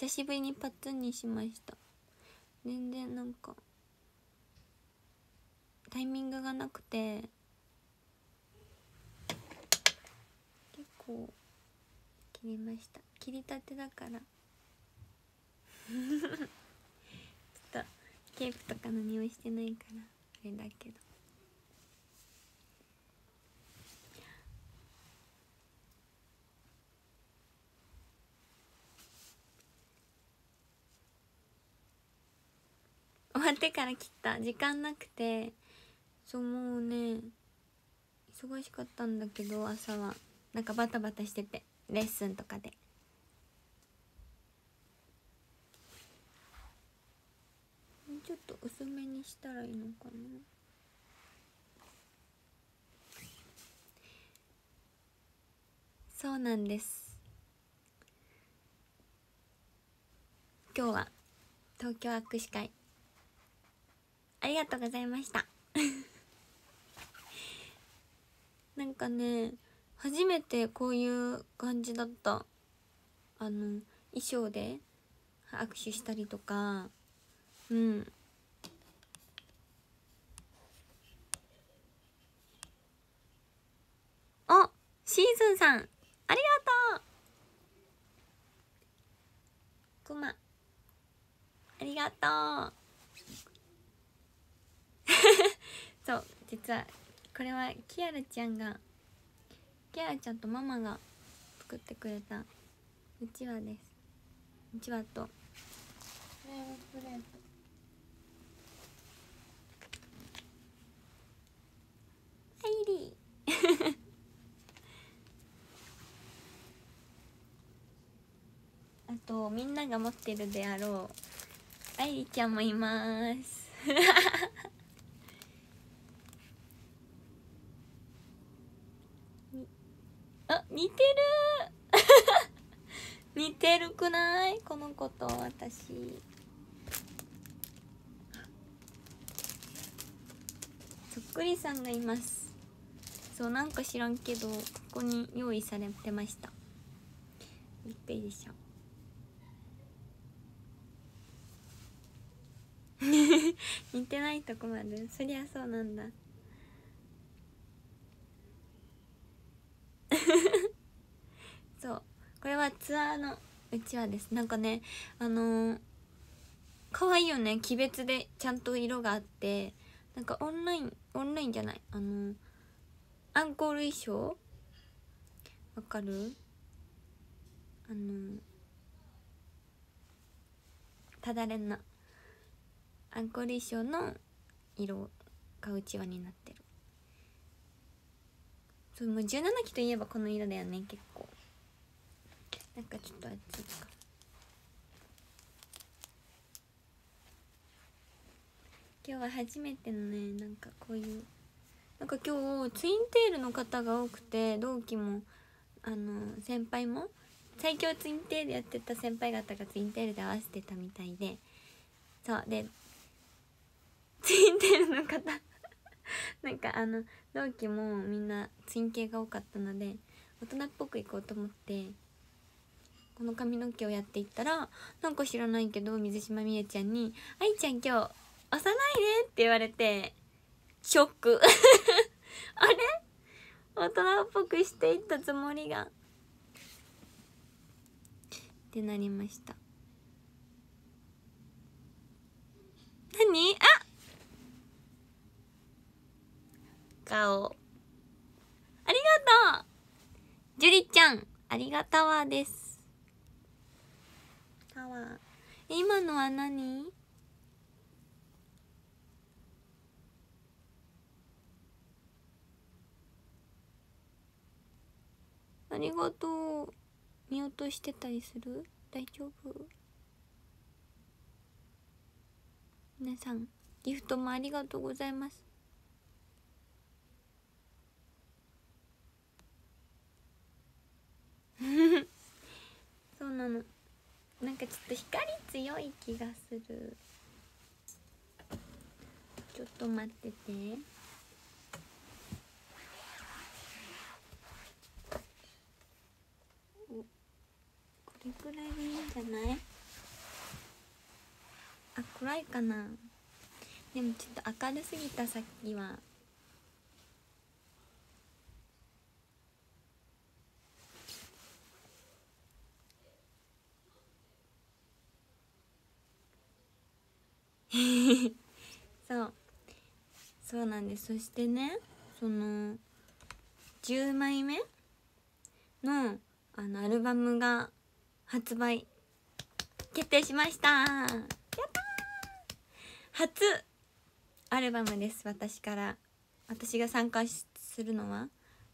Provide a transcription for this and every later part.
久しぶりにパッツンにしました。全然なんかタイミングがなくて結構切りました。切りたてだから。ちょっとケープとかの匂いしてないからあれだけど。終わってから切った。時間なくて。そうもうね忙しかったんだけど朝は。なんかバタバタしてて。レッスンとかで。ちょっと薄めにしたらいいのかな。そうなんです。今日は東京握手会。ありがとうございました。なんかね初めてこういう感じだった。あの衣装で握手したりとか。うん。おシーズンさん。ありがとう。くま。ありがとう。そう実はこれはキアラちゃんがキアラちゃんとママが作ってくれたうちわです。うちわと。フレームプレート。あとみんなが持ってるであろう愛理ちゃんもいますあ似てる。似てるくない？この子と私。そっくりさんがいます。そうなんか知らんけどここに用意されてました。びっくりでしょ 似てないとこまで。そりゃそうなんだそうこれはツアーのうちわです。なんかねあのー、可愛いよね。鬼別でちゃんと色があってなんかオンラインオンラインじゃない。あのー、アンコール衣装？わかる？あのー、ただれんな。アンコール衣装の色がうちわになってる。そうもう17期といえばこの色だよね結構。なんかちょっと暑いか。今日は初めてのねなんかこういうなんか今日ツインテールの方が多くて同期もあの先輩も最強ツインテールやってた先輩方がツインテールで合わせてたみたいでそうでツインテールの方なんかあの同期もみんなツイン系が多かったので大人っぽくいこうと思ってこの髪の毛をやっていったらなんか知らないけど水島美恵ちゃんに「愛ちゃん今日押さないね」って言われてショック。あれ？大人っぽくしていったつもりが。ってなりました。何？あ！顔。ありがとう。ジュリちゃんありがたわです。タワー。今のは何？ありがとう。見落としてたりする？大丈夫？皆さんギフトもありがとうございます。そうなの。なんかちょっと光強い気がする。ちょっと待ってて。これくらいでいいんじゃない？あ暗いかな。でもちょっと明るすぎたさっきは。そう。そうなんです。そしてねその10枚目のあのアルバムが発売決定しました。やった初アルバムです私から。私が参加するのは。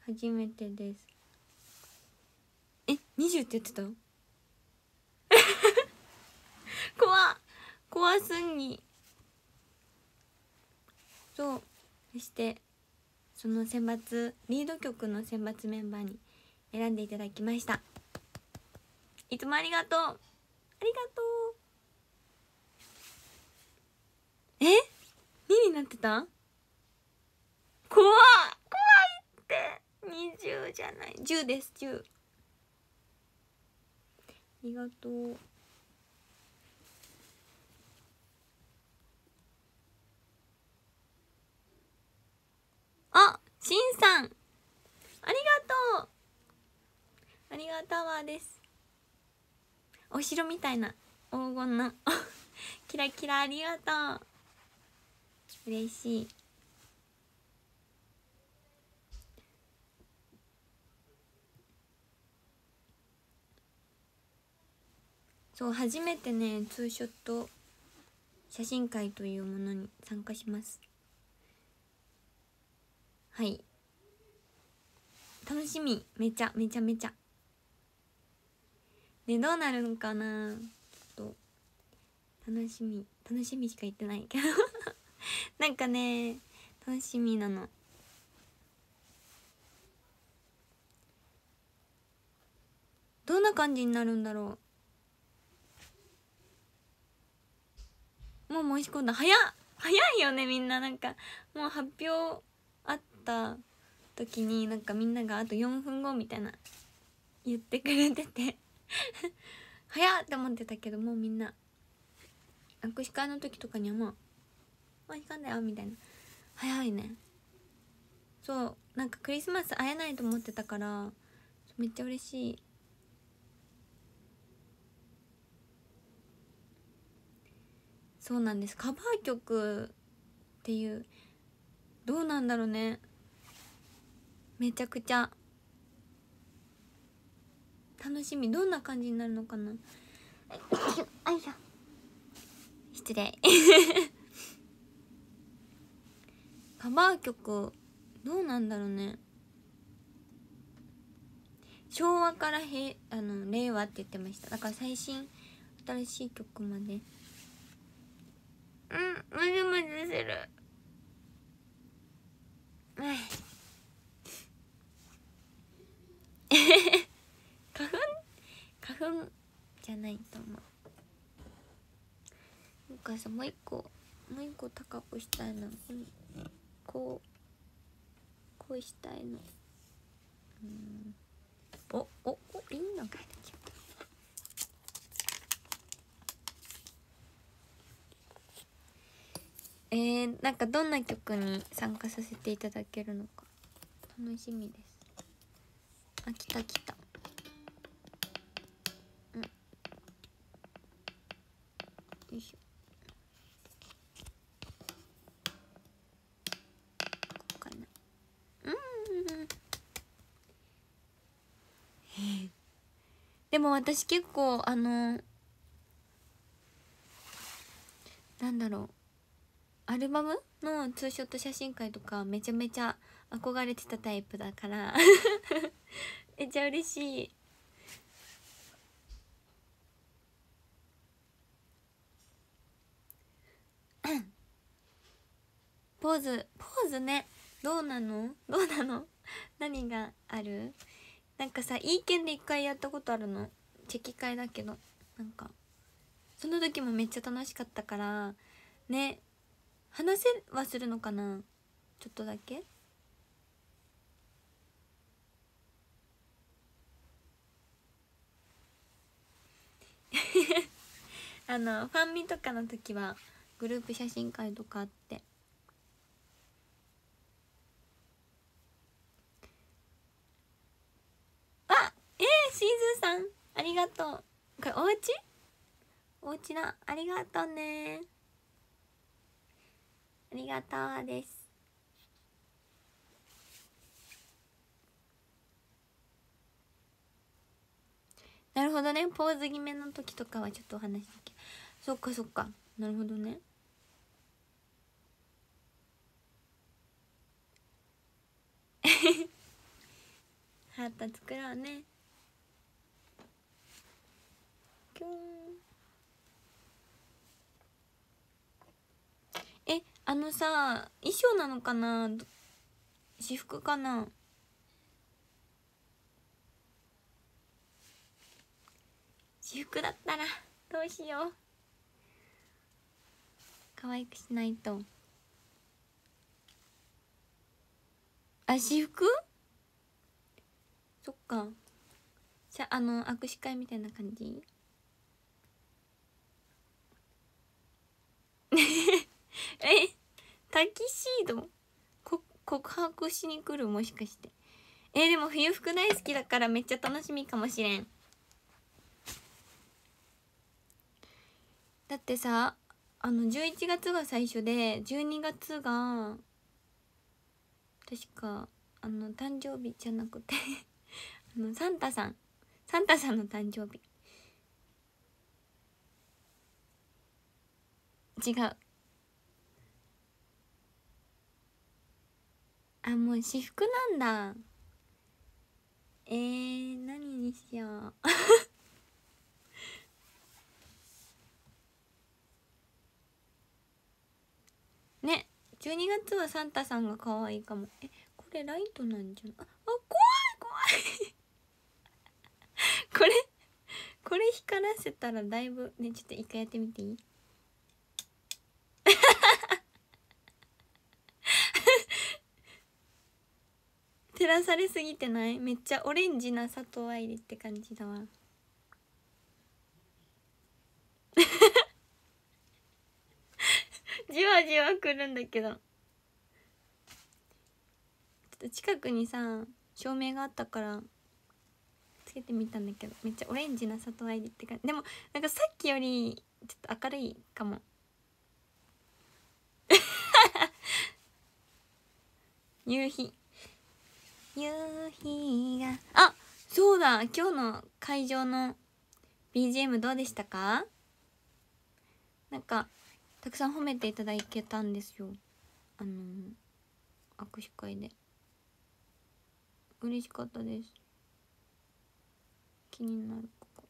初めてです。え20って言ってた？怖怖すぎ。そう。そしてその選抜リード曲の選抜メンバーに選んでいただきました。いつもありがとう。ありがとう。え ?2 になってた？怖っ。怖いって。20じゃない。10です。10ありがとう。あしんさん。ありがとう。ありがたわです。お城みたいな黄金の。キラキラありがとう。嬉しい。そう初めてねツーショット写真会というものに参加します。はい。楽しみ。めちゃめちゃめちゃ。でどうなるんかな。ちょっと。楽しみ。楽しみしか言ってない。け どなんかね楽しみなの。どんな感じになるんだろう。もう申し込んだ。早っ。早いよねみんな。なんかもう発表った時になんかみんながあと4分後みたいな言ってくれてて 早っって思ってたけどもうみんな。握手会の時とかにはもう「もう時間だよ」みたいな。早いね。そうなんかクリスマス会えないと思ってたからめっちゃ嬉しい。そうなんです。カバー曲っていうどうなんだろうね。めちゃくちゃ。楽しみ。どんな感じになるのかな。あいしょ。失礼。カバー曲どうなんだろうね。昭和からへあの令和って言ってました。だから最新新しい曲まで。うんムズムズする花粉花粉じゃないと思う。なんかさもう一個もう一個高くしたいの。こうこうしたいの。うん。おおおいいのかえー、なんかどんな曲に参加させていただけるのか。楽しみです。あ来た来た。うん。よいしょ。ここかな。うん。でも私結構あのなんだろう。アルバムのツーショット写真会とかめちゃめちゃ憧れてたタイプだから。めっちゃ嬉しい。ポーズポーズね。どうなの？どうなの？何がある？なんかさいい剣で一回やったことあるの？チェキ会だけど。なんかその時もめっちゃ楽しかったから。ね。話せはするのかな？ちょっとだけ。あのファンミとかの時はグループ写真会とかあって。あえー、シーズーさんありがとう。これおうちおうちだありがとうね。ありがとうです。なるほどね。ポーズ決めの時とかはちょっとお話できる。そっかそっか。なるほどね。ハート作ろうね。キュン。えあのさ衣装なのかな？私服かな？私服だったらどうしよう。可愛くしないと。あ私服？そっか。じゃあの握手会みたいな感じ？えタキシード？こ告白しに来る？もしかして。えー、でも冬服大好きだからめっちゃ楽しみかもしれん。ってさあの11月が最初で12月が確かあの誕生日じゃなくて あのサンタさん。サンタさんの誕生日。違う。あもう私服なんだ。えー、何にしよう。ね。12月はサンタさんが可愛いかも。えこれライトなんじゃない？ああ怖い怖い。これこれ光らせたらだいぶねちょっと一回やってみていい？照らされすぎてない？めっちゃオレンジな佐藤愛理って感じだわ。じわじわくるんだけど。ちょっと近くにさ照明があったからつけてみたんだけど。めっちゃオレンジな里愛理って感じ。でもなんかさっきよりちょっと明るいかも。夕日。夕日が。あそうだ。今日の会場の BGM どうでしたか？なんかたくさん褒めていただけたんですよ。あの握手会で。嬉しかったです。気になる。こ こ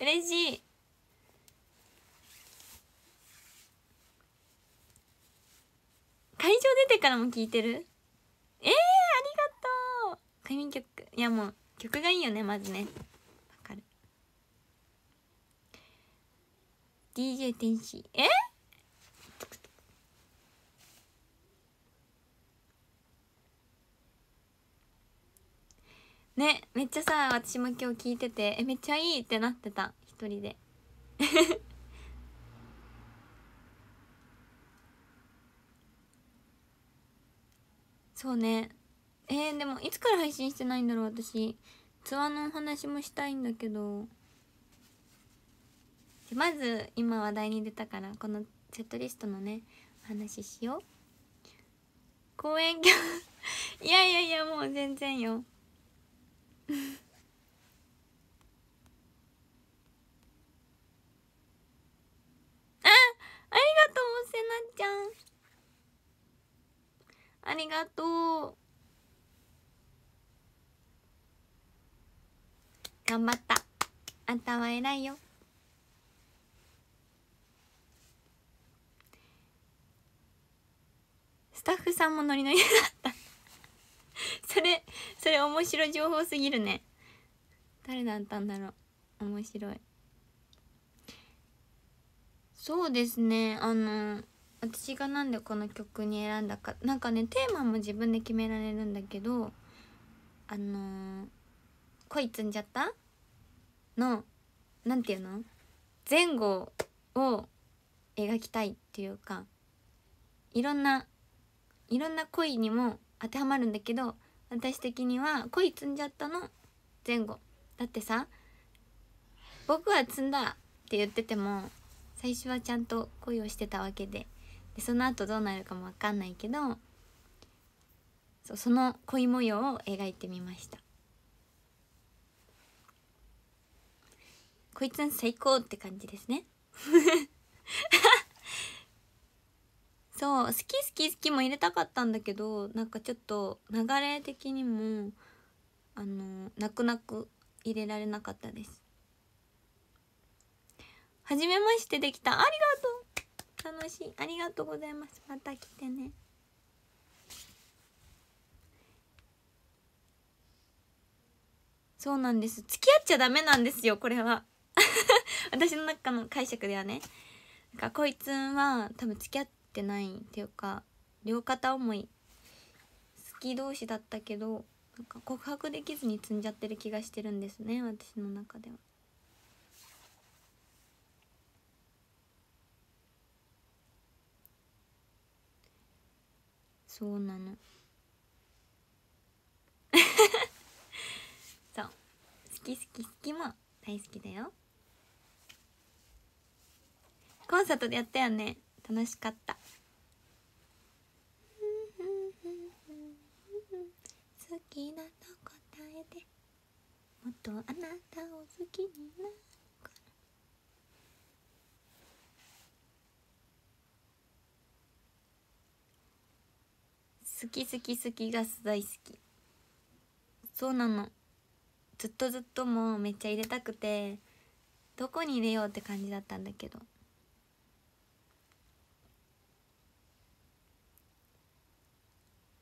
嬉しい。会場出てからも聞いてる？えー、ありがとう。神曲。いやもう曲がいいよねまずね。DJ 天使。え？ねめっちゃさ私も今日聞いててえめっちゃいいってなってた。一人で。そうね。えー、でもいつから配信してないんだろう私。ツアーのお話もしたいんだけど。まず今話題に出たからこのセットリストのね話ししよう。公演曲 いやいやいやもう全然よ。あありがとうせなちゃん。ありがとう。頑張った。あんたは偉いよ。スタッフさんもノリノリだった。それそれ面白い情報すぎるね。誰だったんだろう。面白い。そうですね。あの私がなんでこの曲に選んだか。なんかねテーマも自分で決められるんだけどあの恋積んじゃったのなんていうの？前後を描きたいっていうかいろんないろんな恋にも当てはまるんだけど私的には恋積んじゃったの前後だってさ。僕は積んだって言ってても最初はちゃんと恋をしてたわけで。でその後どうなるかも分かんないけどそうその恋模様を描いてみました。こいつん最高って感じですね。そう好き好き好きも入れたかったんだけどなんかちょっと流れ的にもあの泣く泣く入れられなかったです。はじめましてできた。ありがとう。楽しい。ありがとうございます。また来てね。そうなんです。付き合っちゃダメなんですよこれは。私の中の解釈ではね。なんかこいつは多分付き合っててないっていうか両片思い好き同士だったけどなんか告白できずに積んじゃってる気がしてるんですね私の中では。そうなの。そう。好き好き好きも大好きだよ。コンサートでやったよね。楽しかった。好きだと答えて。もっとあなたを好きになるから。好き好き好きが大好き。そうなの。ずっとずっともうめっちゃ入れたくてどこに入れようって感じだったんだけど。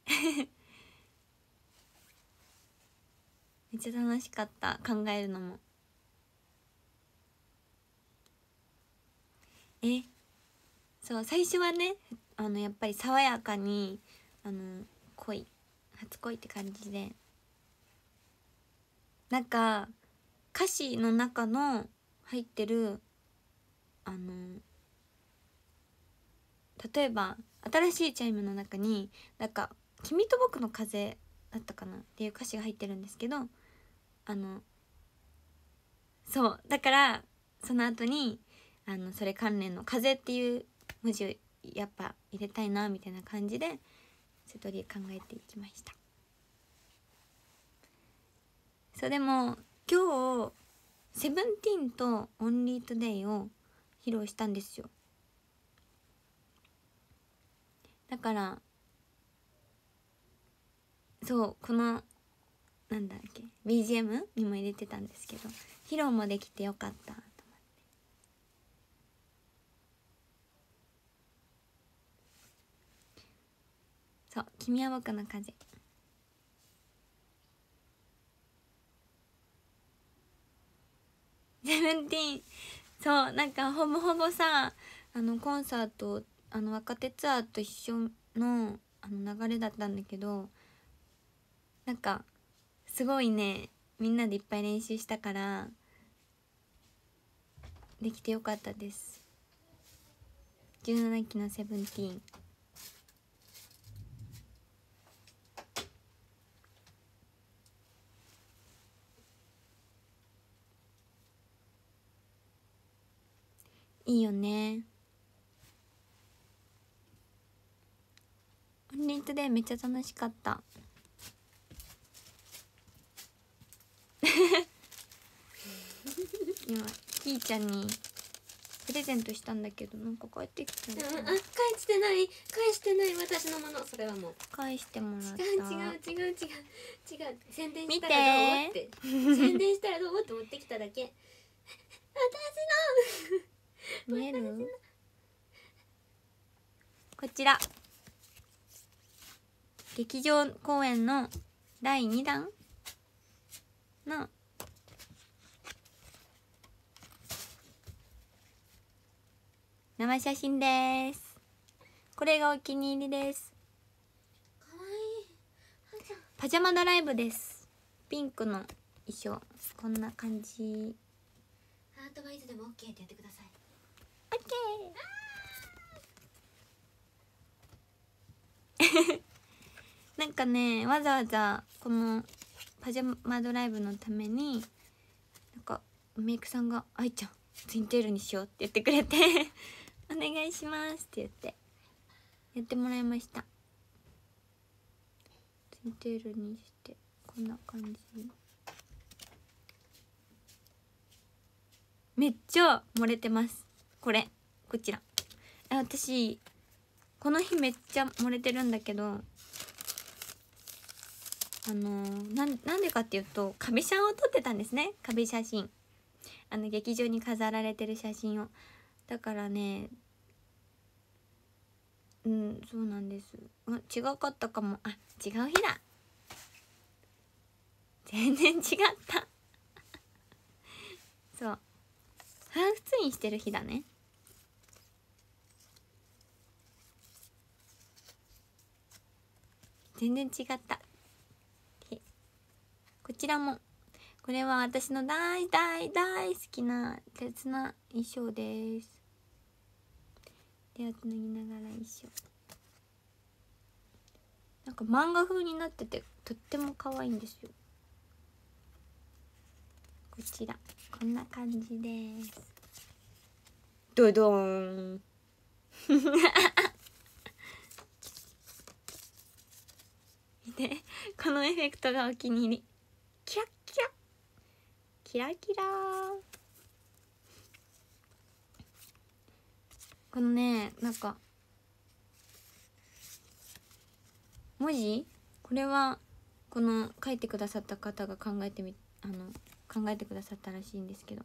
めっちゃ楽しかった。考えるのも。えそう最初はねあのやっぱり爽やかにあの恋初恋って感じで。なんか歌詞の中の入ってるあの例えば新しいチャイムの中になんか「君と僕の風」だったかなっていう歌詞が入ってるんですけどあのそうだからその後にあのそれ関連の「風」っていう文字をやっぱ入れたいなみたいな感じでセトリ考えていきました。そうでも今日「Seventeen」と「Only today」を披露したんですよ。だからそうこのなんだっけ？BGM にも入れてたんですけど披露もできてよかったと思って。そう「君は僕の風」セブンティーン。そうなんかほぼほぼさあのコンサートあの若手ツアーと一緒のあの流れだったんだけどなんかすごいね。みんなでいっぱい練習したからできてよかったです。17期のセブンティーン。いいよね。オンリートでめっちゃ楽しかった。今ひーちゃんにプレゼントしたんだけどなんか帰ってきたあ返してない。返してない私のものそれはもう。返してもらった。違う違う違う違う。違う宣伝したらどうって。見宣伝したらどうって持ってきただけ。見える？こちら。劇場公演の第2弾？の生写真です。これがお気に入りです。パジャマドライブです。ピンクの衣装。こんな感じ。ハートはいつでも OK ってやってください。オッケー。なんかねわざわざこのパジャマドライブのためになんかメイクさんが「愛ちゃんツインテールにしよう」って言ってくれて「お願いします」って言ってやってもらいました。ツインテールにしてこんな感じめっちゃ漏れてます。これこちら。私この日めっちゃ漏れてるんだけどあのーなんなんでかっていうと壁写を撮ってたんですね。壁写真。あの劇場に飾られてる写真を。だからねうんそうなんです。あ違かったかも。あ違う日だ。全然違った。そう。ハーフツインしてる日だね。全然違った。ちらも。これは私の大大大好きな鉄な衣装です。手をつなぎながら衣装。なんか漫画風になっててとっても可愛いんですよ。こちら。こんな感じです。ドドーン。見て。このエフェクトがお気に入りキラキラ。このねなんか文字？これはこの書いてくださった方が考えてみあの考えてくださったらしいんですけど。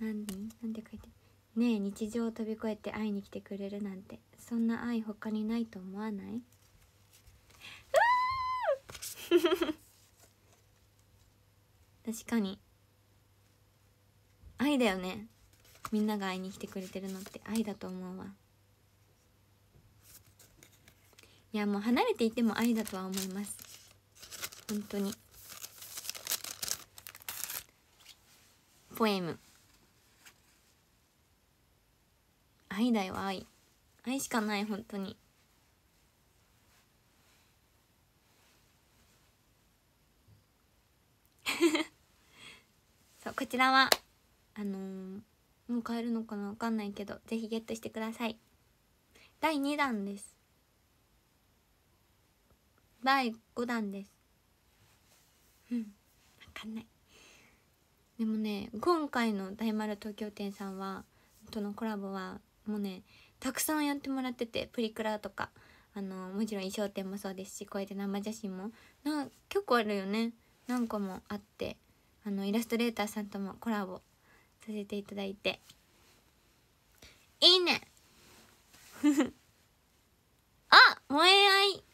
何？なんて書いて？ねえ日常を飛び越えて会いに来てくれるなんて。そんな愛他にないと思わない？う ー確かに。愛だよね。みんなが会いに来てくれてるのって。愛だと思うわ。いやもう離れていても愛だとは思います。本当に。ポエム。愛だよ愛。愛しかない本当にそうこちらはあのーもう買えるのかなわかんないけどぜひゲットしてください。第2弾です。第5弾です。うんわかんない。でもね今回の大丸東京店さんはとのコラボはもうねたくさんやってもらっててプリクラとかあのもちろん衣装展もそうですしこうやって生写真もな結構あるよね。何個もあって。あのイラストレーターさんともコラボさせていただいて。いいね。あ萌え合い。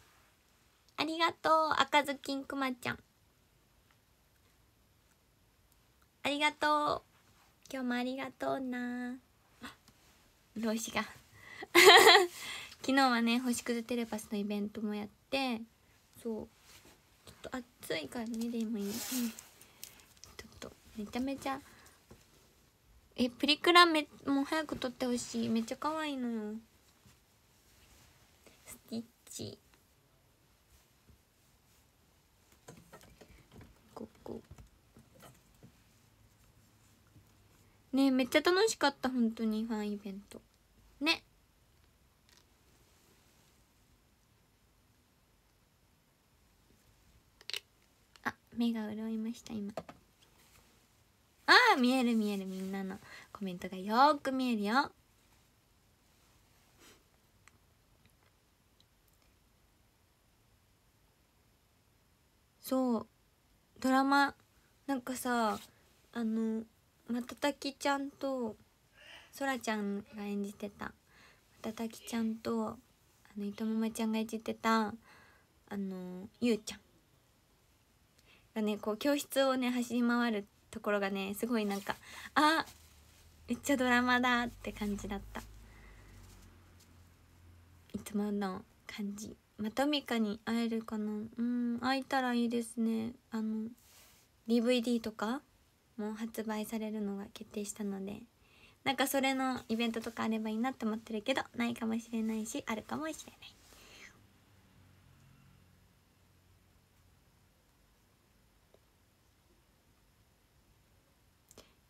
ありがとう赤ずきんくまちゃん。ありがとう。今日もありがとうな。老子が。昨日はね星屑テレパスのイベントもやって。そう。ちょっと暑いから目でもいい、うん、めちゃめちゃ。えプリクラめもう早く撮ってほしい。めっちゃ可愛いの。よスティッチ。ここ。ねめっちゃ楽しかった本当にファンイベント。ね。あ目が潤いました今。あー見える見える。みんなのコメントがよく見えるよ。そう。ドラマ。なんかさあのまたたきちゃんとそらちゃんが演じてた。またたきちゃんとあの糸ママちゃんが演じてたあのゆうちゃん。がねこう教室をね走り回るところがねすごいなんかあめっちゃドラマだって感じだった。いつもの感じ。またミカに会えるかな。うん会えたらいいですね。あの DVD とかも発売されるのが決定したので。なんかそれのイベントとかあればいいなって思ってるけどないかもしれないしあるかもしれない。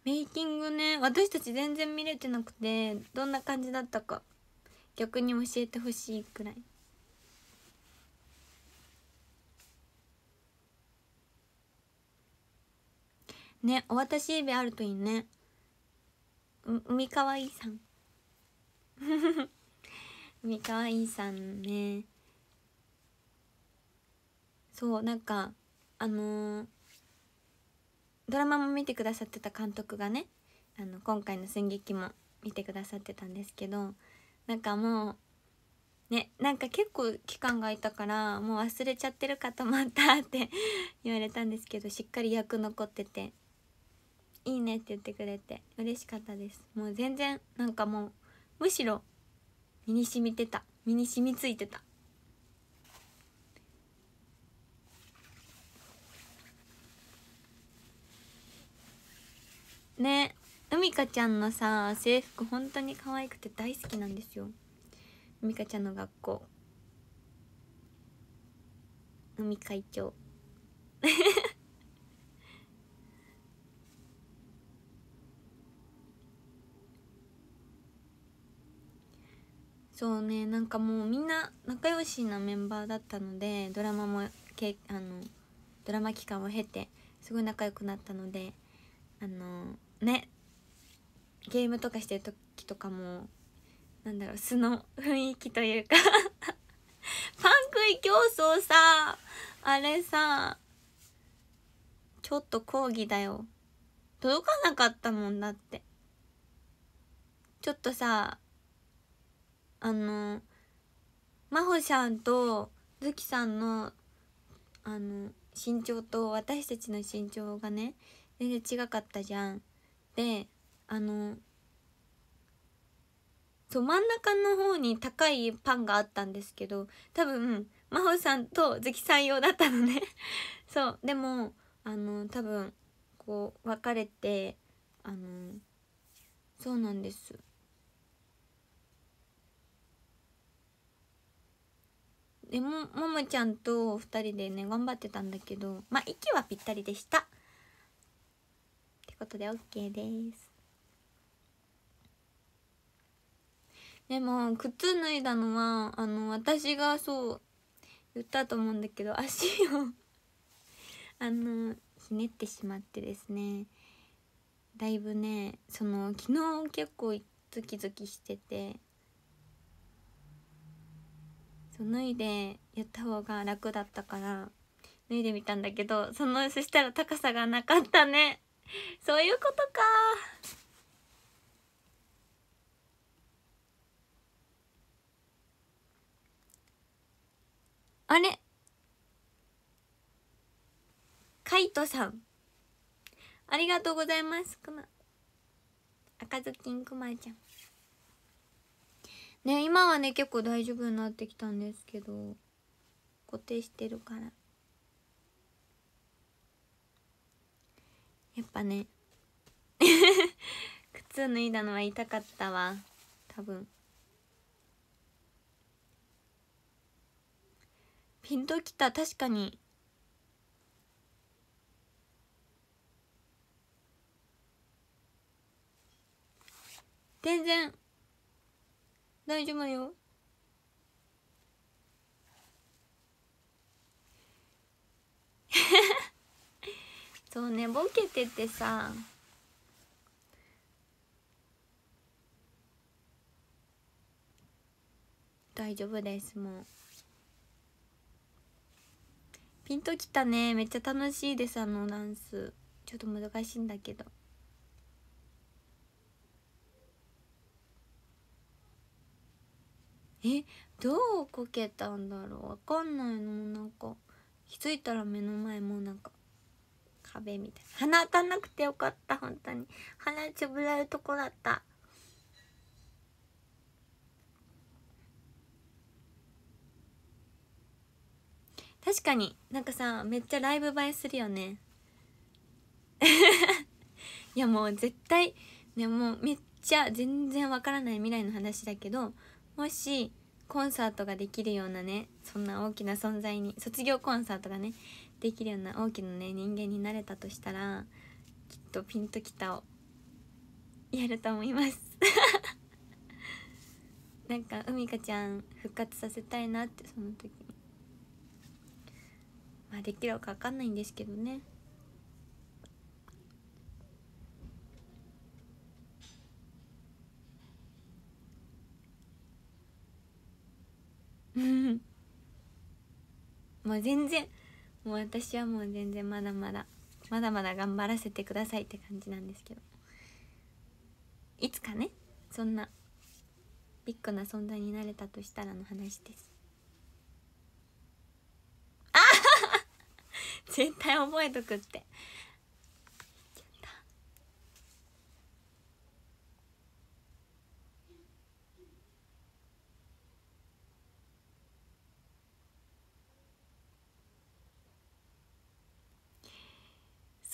メイキングね。私たち全然見れてなくてどんな感じだったか逆に教えてほしいくらい。ねお渡し指あるといいね。海かわいいさん。海かわいいさんね。そうなんかあのー、ドラマも見てくださってた監督がねあの今回の寸劇も見てくださってたんですけどなんかもうねなんか結構期間が空いたからもう忘れちゃってるかと思ったって 言われたんですけどしっかり役残ってていいねって言ってくれて嬉しかったです。もう全然なんかもうむしろ身に染みてた。身に染みついてた。ね海香ちゃんのさ制服本当に可愛くて大好きなんですよ。海香ちゃんの学校。海会長。そうねなんかもうみんな仲良しなメンバーだったのでドラマもけあのドラマ期間を経てすごい仲良くなったのであのね。ゲームとかしてる時とかもなんだろう素の雰囲気というか。パン食い競争さあれさちょっと抗議だよ。届かなかったもんだって。ちょっとさあの真帆さんとズキさんのあの身長と私たちの身長がね全然違かったじゃん。であのそう真ん中の方に高いパンがあったんですけど多分真帆さんとズキさん用だったのね。そうでもあの多分こう分かれてあのそうなんです。でもももちゃんと2人でね頑張ってたんだけどまあ息はぴったりでした。ことで OK です。でも靴脱いだのはあの私がそう言ったと思うんだけど足をあのひねってしまってですね。だいぶねその昨日結構ズキズキしてて。そう脱いでやった方が楽だったから脱いでみたんだけどそのそしたら高さがなかったね。そういうことか。あれ？カイトさん。ありがとうございます。くま。赤ずきんくまちゃん。ね今はね結構大丈夫になってきたんですけど固定してるから。やっぱね。靴脱いだのは痛かったわ。多分。ピンときた。確かに。全然。大丈夫よ。そうねボケててさ。大丈夫ですもう。ピンときたね。めっちゃ楽しいですあのダンス。ちょっと難しいんだけど。えどうこけたんだろう。わかんないのなんか。気づいたら目の前もうなんか壁みたいな。鼻当たんなくてよかった本当に。鼻つぶれるとこだった。確かになんかさめっちゃライブ映えするよね。いやもう絶対ねもうめっちゃ全然わからない未来の話だけどもしコンサートができるようなねそんな大きな存在に卒業コンサートがねできるような大きなね人間になれたとしたらきっとピンときたをやると思います。なんか海香ちゃん復活させたいなってその時。にまあできるか分かんないんですけどね。う んもう全然もう私はもう全然まだまだまだまだ頑張らせてくださいって感じなんですけど。いつかねそんなビッグな存在になれたとしたらの話です。あ絶対覚えとくって。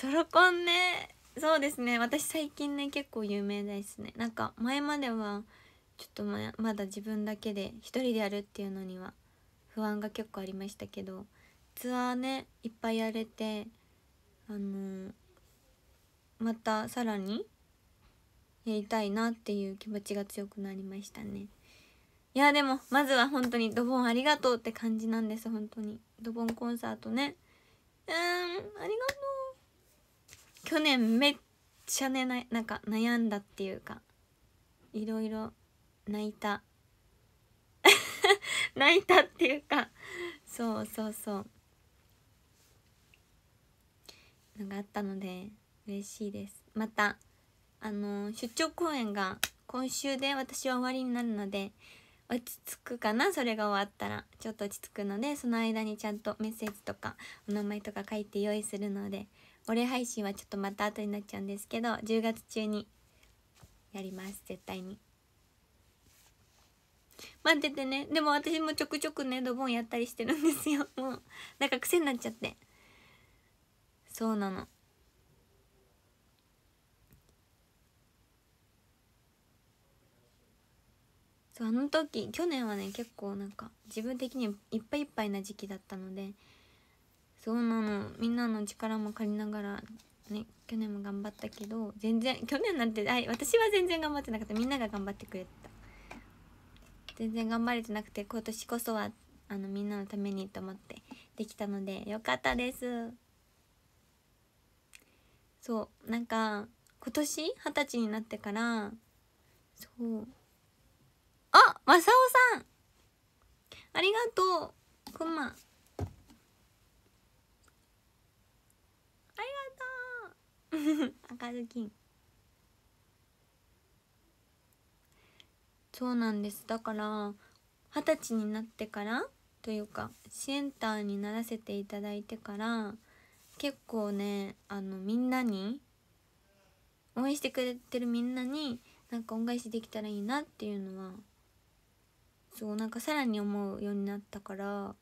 ソロコンね。そうですね。私最近ね結構有名ですね。なんか前まではちょっとままだ自分だけで一人でやるっていうのには不安が結構ありましたけどツアーねいっぱいやれてあのー、またさらにやりたいなっていう気持ちが強くなりましたね。いやでもまずは本当にドボンありがとうって感じなんです本当に。ドボンコンサートね。うんありがとう。去年めっちゃねななんか悩んだっていうかいろいろ泣いた。泣いたっていうかそうそうそう。のがあったので嬉しいです。またあの出張公演が今週で私は終わりになるので落ち着くかな？それが終わったら。ちょっと落ち着くのでその間にちゃんとメッセージとかお名前とか書いて用意するのでお礼配信はちょっとまた後になっちゃうんですけど10月中にやります絶対に。待っててね。でも私もちょくちょくねドボンやったりしてるんですよ。もうなんか癖になっちゃって。そうなの。そうあの時去年はね結構なんか自分的にいっぱいいっぱいな時期だったのでそうなの。みんなの力も借りながらね去年も頑張ったけど全然去年なんてはい私は全然頑張ってなかった。みんなが頑張ってくれた。全然頑張れてなくて今年こそはあのみんなのためにと思ってできたのでよかったです。そうなんか今年二十歳になってからそう。あまさおさん。ありがとう。くまありがとう 赤ずきん。そうなんです。だから二十歳になってからというかセンターにならせていただいてから結構ねあのみんなに応援してくれてるみんなになんか恩返しできたらいいなっていうのはそうなんかさらに思うようになったから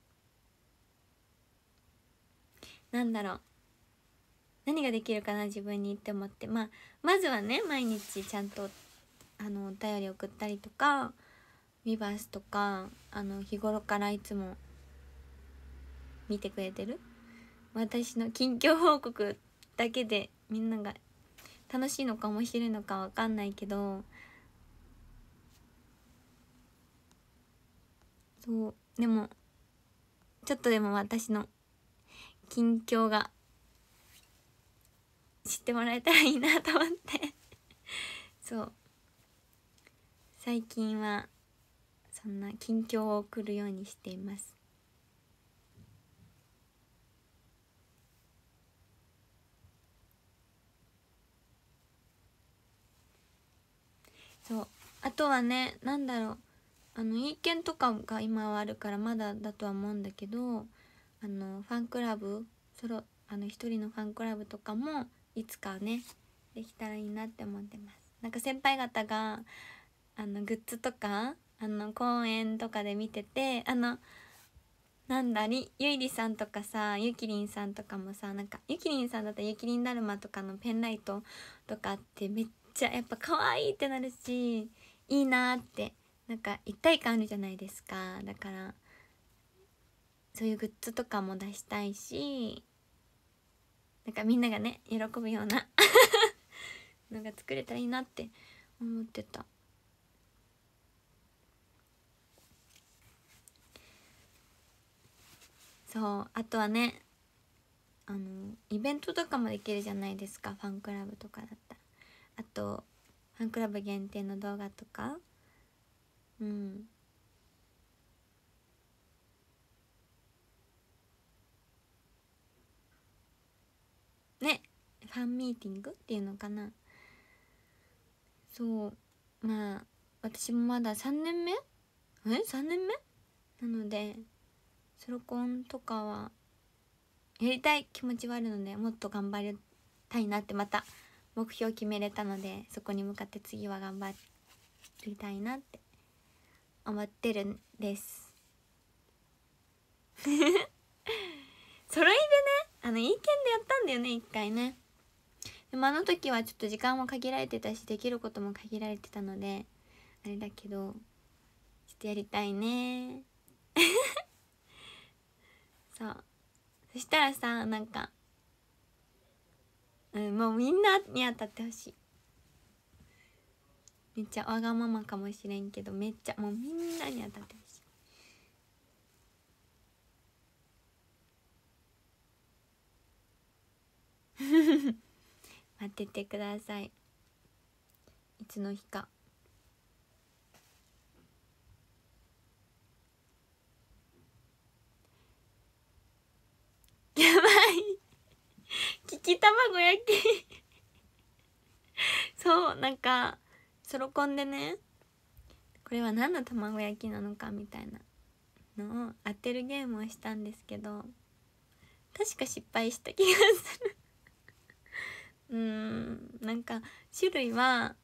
なんだろう。何ができるかな自分にって思って。まあまずはね毎日ちゃんとあのお便り送ったりとかミバースとかあの日頃からいつも見てくれてる。私の近況報告だけでみんなが楽しいのか面白いのか分かんないけどそうでもちょっとでも私の近況が知ってもらえたらいいなと思って。そう。最近はそんな近況を送るようにしています。そう。あとはねなんだろう。あの意見とかが今はあるからまだだとは思うんだけどあのファンクラブソロあの一人のファンクラブとかもいつかねできたらいいなって思ってます。なんか先輩方があのグッズとかあの公演とかで見ててあのなんだりゆいりさんとかさゆきりんさんとかもさなんかゆきりんさんだったらゆきりんだるまとかのペンライトとかってめっちゃやっぱ可愛いってなるしいいなってなんか一体感あるじゃないですか。だからそういうグッズとかも出したいしなんかみんながね喜ぶような のが作れたらいいなって思ってた。そうあとはねあのイベントとかもできるじゃないですか。ファンクラブとかだったら。あとファンクラブ限定の動画とか。うん。ねファンミーティングっていうのかな。そう。まあ私もまだ3年目？え？3年目？なのでソロコンとかはやりたい気持ちはあるのでもっと頑張りたいなってまた目標決めれたのでそこに向かって次は頑張りたいなって思ってるんです。ソロイベね。あのいい剣でやったんだよね一回ね。でもあの時はちょっと時間も限られてたしできることも限られてたのであれだけどちょっとやりたいね。そう。そしたらさなんかうんもうみんなに当たってほしい。めっちゃわがままかもしれんけどめっちゃもうみんなに当たってほしい 待っててください。いつの日か。やばい。キキ卵焼き。そうなんかソロコンでね。これは何の卵焼きなのかみたいなのを当てるゲームをしたんですけど確か失敗した気がする。うんなんか種類は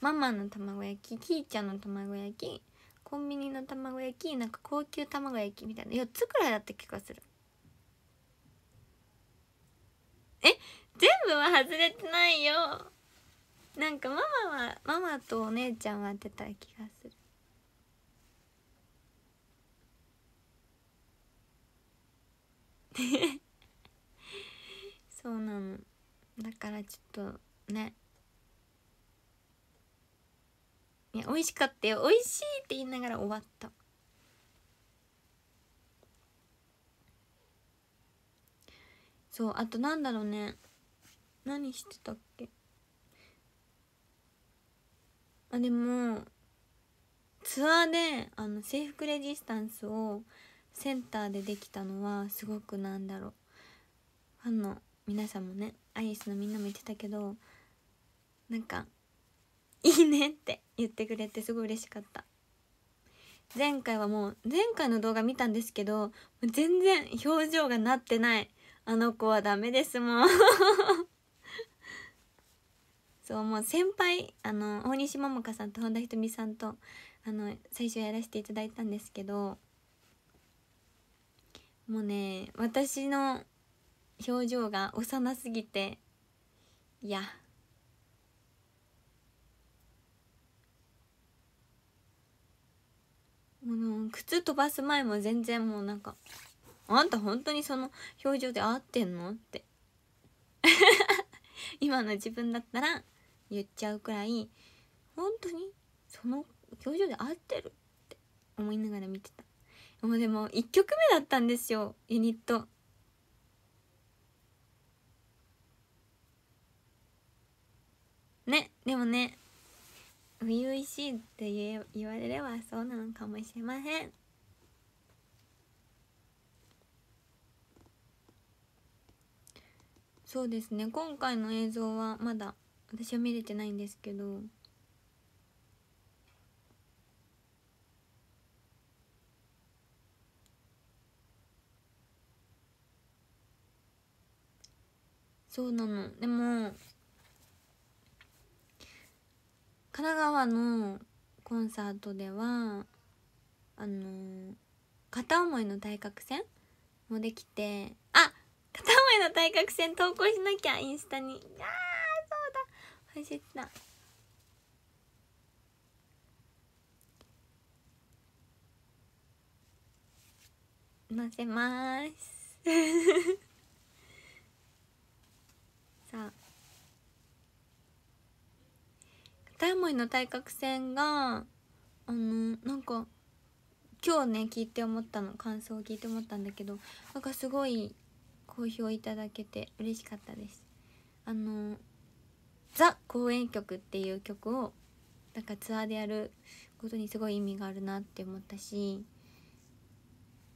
ママの卵焼きキーちゃんの卵焼きコンビニの卵焼きなんか高級卵焼きみたいな4つくらいだった気がする。え全部は外れてないよ。なんかママはママとお姉ちゃんは当てた気がする。そうなの。だからちょっとね。いや美味しかったよ。美味しいって言いながら終わった。そうあとなんだろうね。何してたっけ？あでもツアーであの制服レジスタンスをセンターでできたのはすごくなんだろう。ファンの皆さんもねアイスのみんなも言ってたけどなんか「いいね」って言ってくれてすごい嬉しかった。前回はもう前回の動画見たんですけど全然表情がなってない。あの子はダメですもん そうもう先輩あの大西桃香さんと本田仁美さんとあの最初やらせていただいたんですけどもうね私の表情が幼すぎていや。もう靴飛ばす前も全然もうなんかあんた本当にその表情で合ってんの？って。今の自分だったら言っちゃうくらい本当にその表情で合ってる？って思いながら見てた。もうでも1曲目だったんですよユニット。ねでもね初々しいって言え言われればそうなのかもしれません。そうですね今回の映像はまだ私は見れてないんですけど。そうなの。でも神奈川のコンサートではあの片思いの対角線もできてあ片思いの対角線投稿しなきゃインスタに。あーそうだ。忘れてた載せます。さあ。片思いの対角線があのなんか今日ね聞いて思ったの感想を聞いて思ったんだけどなんかすごい好評いただけて嬉しかったです。あの「ザ公演曲」っていう曲をなんかツアーでやることにすごい意味があるなって思ったし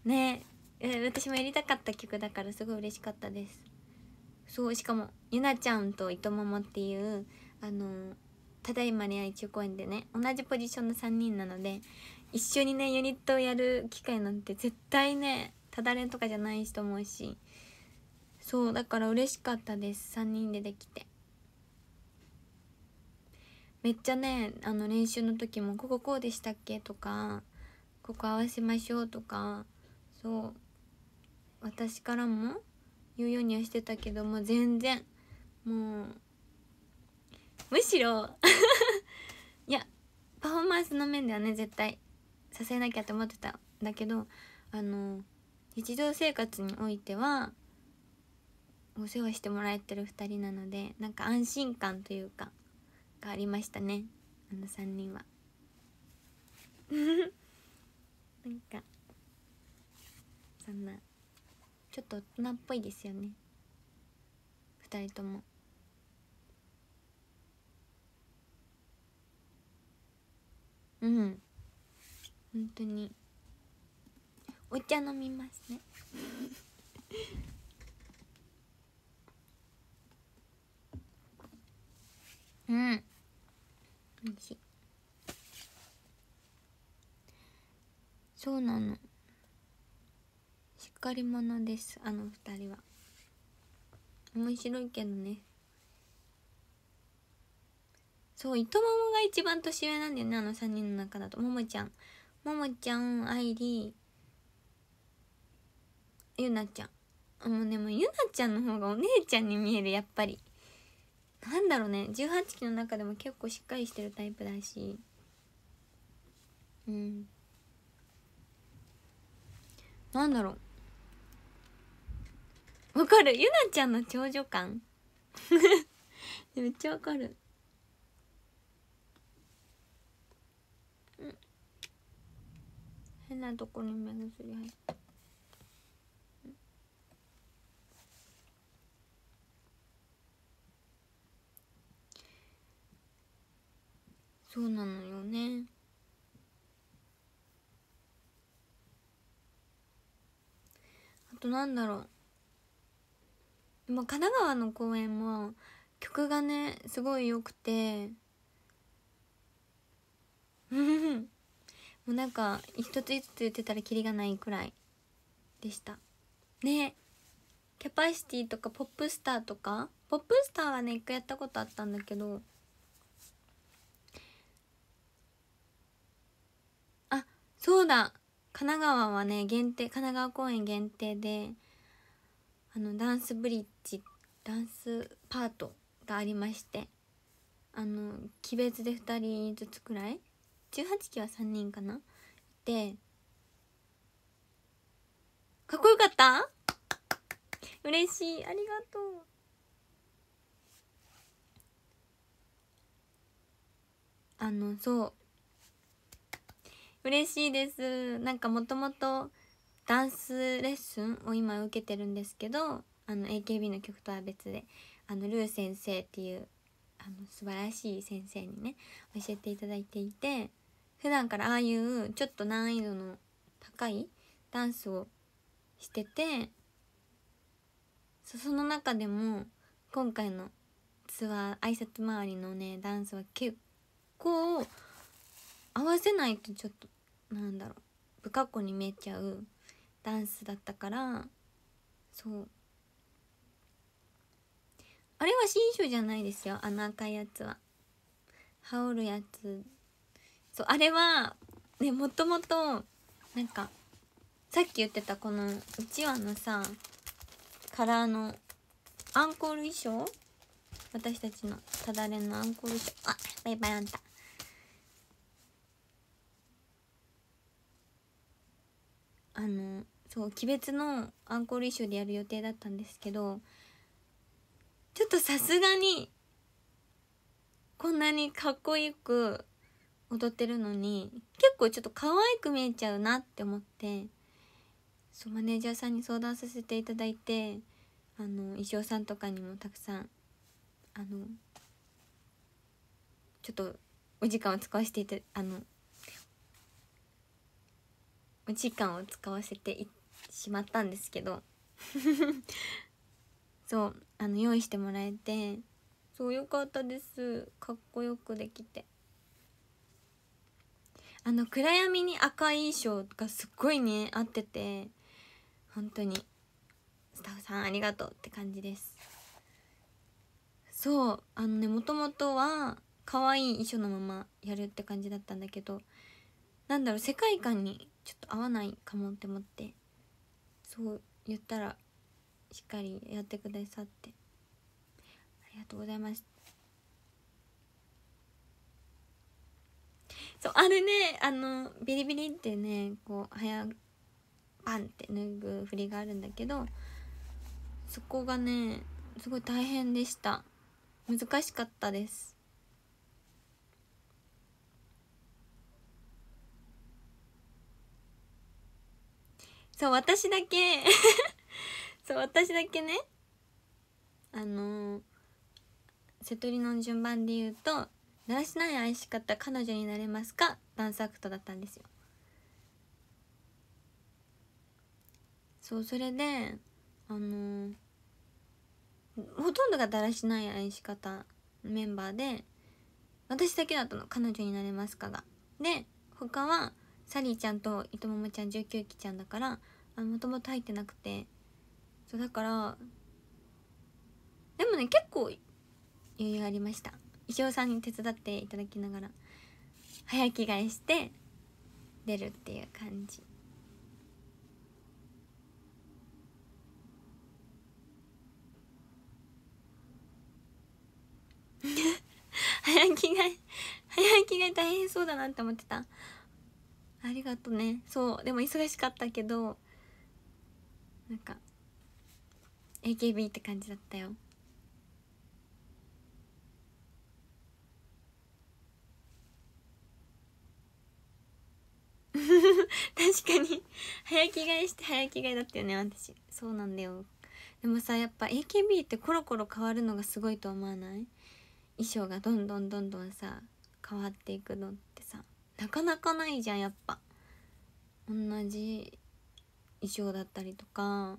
ねえ私もやりたかった曲だからすごい嬉しかったです。そうしかもゆなちゃんといとももっていうあのただいま恋愛中公演でね同じポジションの3人なので一緒にねユニットをやる機会なんて絶対ねただれとかじゃないと思うしそうだから嬉しかったです3人でできてめっちゃねあの練習の時も「こここうでしたっけ?」とか「ここ合わせましょう」とかそう私からも言うようにはしてたけども全然もうむしろ。いやパフォーマンスの面ではね絶対させなきゃって思ってたんだけどあの日常生活においてはお世話してもらえてる2人なのでなんか安心感というかがありましたね。あの3人は。なんかそんなちょっと大人っぽいですよね。2人とも。うん。本当に。お茶飲みますね。うん。おいしい。そうなの。しっかり者ですあの二人は。面白いけどね。そう糸ももが一番年上なんだよねあの3人の中だと。ももちゃん。ももちゃん愛梨ゆなちゃん。もうねもうゆなちゃんの方がお姉ちゃんに見えるやっぱり。なんだろうね。18期の中でも結構しっかりしてるタイプだし。うん。なんだろう。わかる？ゆなちゃんの長女感。めっちゃわかる。変なとこに目薬入ったそうなのよね。あとなんだろう。今神奈川の公演も曲がねすごい良くて。もうなんか一つ一つ言ってたらキリがないくらいでした。ね。キャパシティとかポップスターとか？ポップスターはね一回やったことあったんだけど。あそうだ。神奈川はね限定神奈川公演限定であのダンスブリッジダンスパートがありましてあの鬼別で2人ずつくらい18期は3人かな？でかっこよかった？嬉しい。ありがとう。あのそう。嬉しいです。なんかもともとダンスレッスンを今受けてるんですけどあの AKB の曲とは別であのルー先生っていうあの素晴らしい先生にね教えていただいていて普段からああいうちょっと難易度の高いダンスをしててその中でも今回のツアー挨拶回りのねダンスは結構合わせないとちょっとなんだろう不格好に見えちゃうダンスだったからそう。あれは新種じゃないですよあの赤いやつは。羽織るやつそうあれはねもともとなんかさっき言ってたこのうちわのさカラーのアンコール衣装？私たちのただれのアンコール衣装。あバイバイあんた。あのそう鬼別のアンコール衣装でやる予定だったんですけどちょっとさすがにこんなにかっこよく踊ってるのに結構ちょっと可愛く見えちゃうなって思ってそうマネージャーさんに相談させていただいてあの衣装さんとかにもたくさんあのちょっとお時間を使わせていたあのお時間を使わせてしまったんですけど そうあの用意してもらえてそうよかったです。かっこよくできて。あの暗闇に赤い衣装がすっごいね合ってて本当に。スタッフさんありがとうって感じです。そうあのねもともとは可愛い衣装のままやるって感じだったんだけどなんだろう世界観にちょっと合わないかもって思ってそう言ったらしっかりやってくださって。ありがとうございますそうあれねあのビリビリってねこう早パンって脱ぐ振りがあるんだけどそこがねすごい大変でした。難しかったです。そう私だけ そう私だけねあのー、瀬戸りの順番で言うと「だらしない愛し方彼女になれますか?」ダンスアクトだったんですよそうそれであのー、ほとんどがだらしない愛し方メンバーで私だけだったの「彼女になれますか?」がで他はサリーちゃんといとももちゃん19期ちゃんだからもともと入ってなくてそうだからでもね結構余裕ありました衣装さんに手伝っていただきながら早着替えして出るっていう感じ。早着替え早着替え大変そうだなって思ってた。ありがとね。そうでも忙しかったけどなんか AKB って感じだったよ。確かに。早着替えして早着替えだったよね私。そうなんだよ。でもさやっぱ AKB ってコロコロ変わるのがすごいと思わない？衣装がどんどんどんどんさ変わっていくのってさ。なかなかないじゃんやっぱ。同じ衣装だったりとか。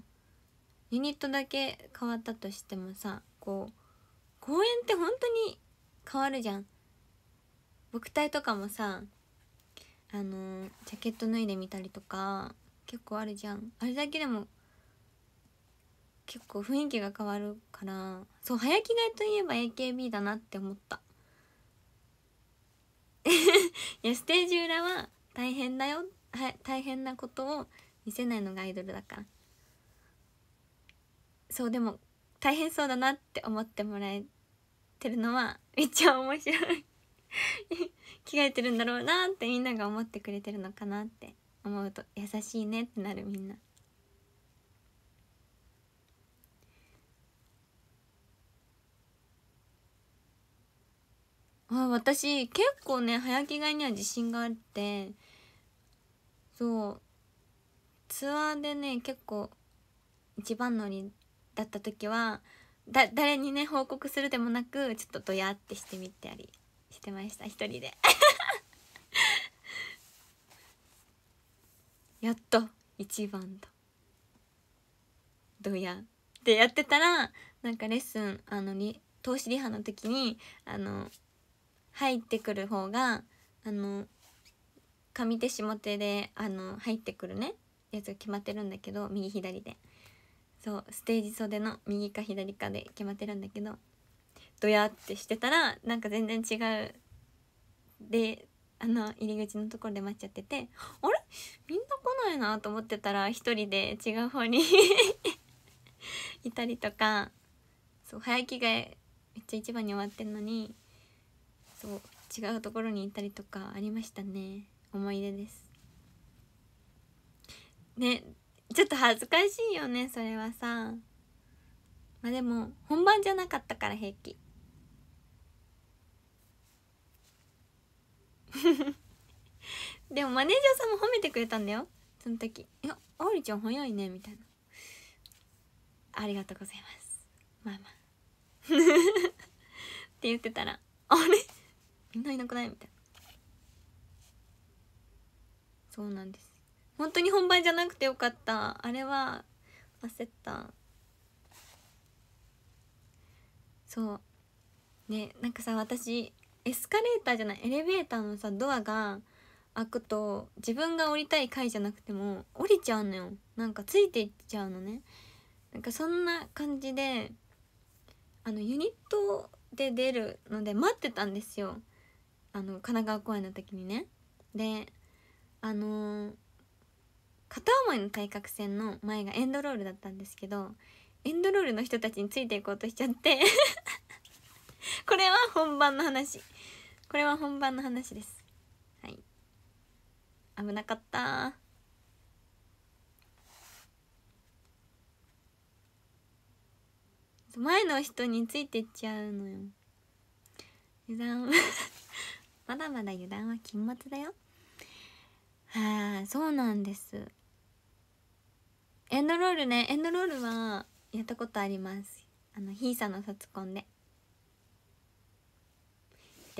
ユニットだけ変わったとしてもさこう公演って本当に変わるじゃん。僕体とかもさあのジャケット脱いでみたりとか結構あるじゃん。あれだけでも結構雰囲気が変わるからそう早着替えといえば AKB だなって思った。いやステージ裏は大変だよ。は大変なことを見せないのがアイドルだから。そうでも大変そうだなって思ってもらえてるのはめっちゃ面白い。着替えてるんだろうなってみんなが思ってくれてるのかなって思うと優しいねってなるみんな。あ私結構ね早着替えには自信があってそうツアーでね結構一番乗りだった時はだ誰にね報告するでもなくちょっとドヤってしてみたりしてました一人で。やっと一番だ。ドヤってやってたらなんかレッスンあのに投資リハの時にあの入ってくる方があの上手下手であの入ってくるねやつが決まってるんだけど右左で。そうステージ袖の右か左かで決まってるんだけどドヤってしてたらなんか全然違う。であの入り口のところで待っちゃっててあれ？みんな来ないなと思ってたら一人で違う方に いたりとかそう早着替えめっちゃ一番に終わってんのにそう違うところにいたりとかありましたね。思い出です。ねちょっと恥ずかしいよねそれはさ。まあでも本番じゃなかったから平気。でもマネージャーさんも褒めてくれたんだよ。その時「いやあおりちゃん早いね」みたいな。ありがとうございます。まあまあ。って言ってたら「あれ？みんないなくない?」みたいな。そうなんです。本当に本番じゃなくてよかった。あれは焦った。そう。ねなんかさ私エスカレーターじゃないエレベーターのさドアが開くと自分が降りたい階じゃなくても降りちゃうのよ。なんかついていっちゃうのね。なんかそんな感じであのユニットで出るので待ってたんですよ。あの神奈川公演の時にね。であのー片思いの対角線の前がエンドロールだったんですけどエンドロールの人たちについていこうとしちゃって。これは本番の話。これは本番の話です。はい。危なかった。前の人についてっちゃうのよ。油断。まだまだ油断は禁物だよ。はあそうなんです。エンドロールね。エンドロールはやったことあります。あのヒーサの卒コンで。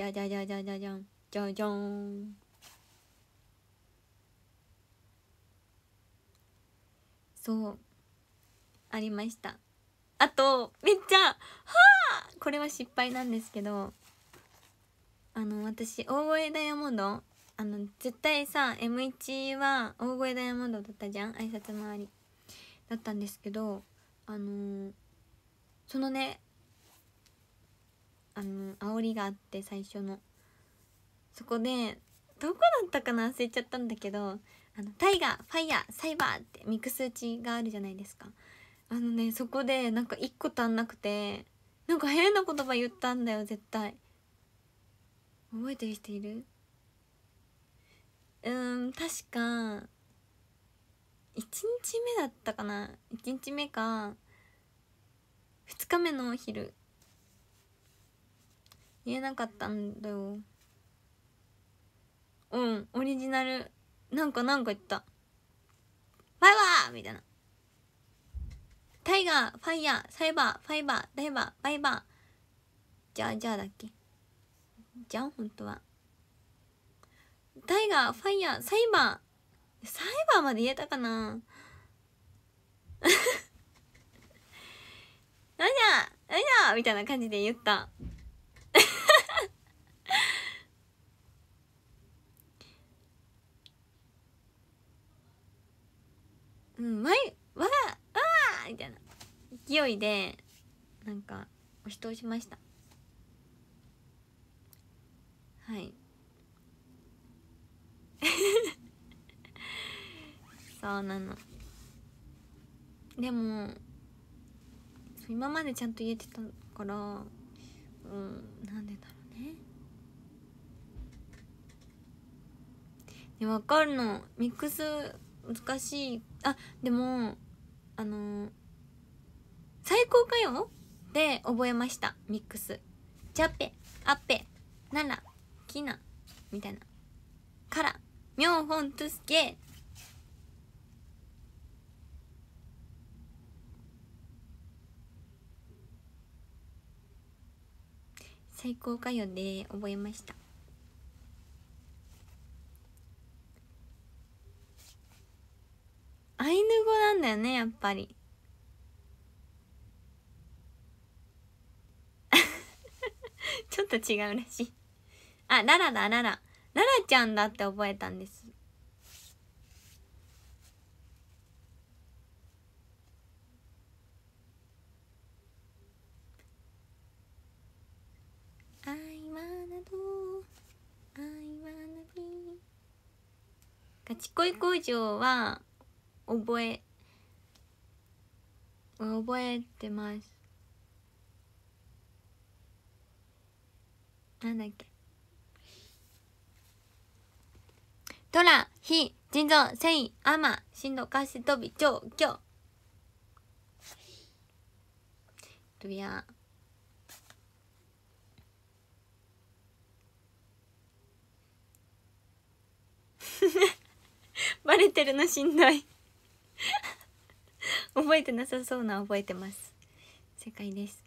じゃじゃじゃじゃじゃじゃん。じゃじゃん。そう。ありました。あとめっちゃはあ！これは失敗なんですけどあの私大声ダイヤモンドあの絶対さ M1 は大声ダイヤモンドだったじゃん？挨拶回り。だったんですけどあのー、そのねあの煽りがあって最初の。そこでどこだったかな忘れちゃったんだけどあのタイガーファイヤーサイバーってミックス打ちがあるじゃないですか。あのねそこでなんか一個足んなくてなんか変な言葉言ったんだよ絶対。覚えてる人いる？うん確か1日目だったかな。1日目か2日目のお昼。言えなかったんだよ。うんオリジナル。なんかなんか言った。ファイバーみたいな。タイガーファイヤーサイバーファイバーダイバーバイバー。じゃあじゃあだっけ？じゃん本当は。タイガーファイヤーサイバー。サイバーまで言えたかな？なんじゃなんじゃ？みたいな感じで言った。うんまいわああみたいな。勢いでなんか押し通しました。はい。そうなの。でも今までちゃんと言えてたからうんなんでだろうね。で分かるの。ミックス難しいあでもあの最高かよで覚えました。ミックス。ジャペ。アペ。ナラ。キナ。みたいな。からミョンホントゥスケ。最高かよで覚えましたアイヌ語なだよねやっぱり。ちょっと違うらしい。あララだララ。ララちゃんだって覚えたんです「ガチ恋工場は覚え覚えてますなんだっけ？トラ、ヒ、腎臓、繊維、アマ、振動、カセ、飛び、超、今日。とや。バレてるのしんどい 覚えてなさそうな覚えてます。正解です。